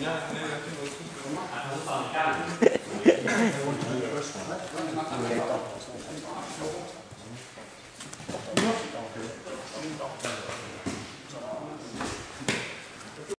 Ja,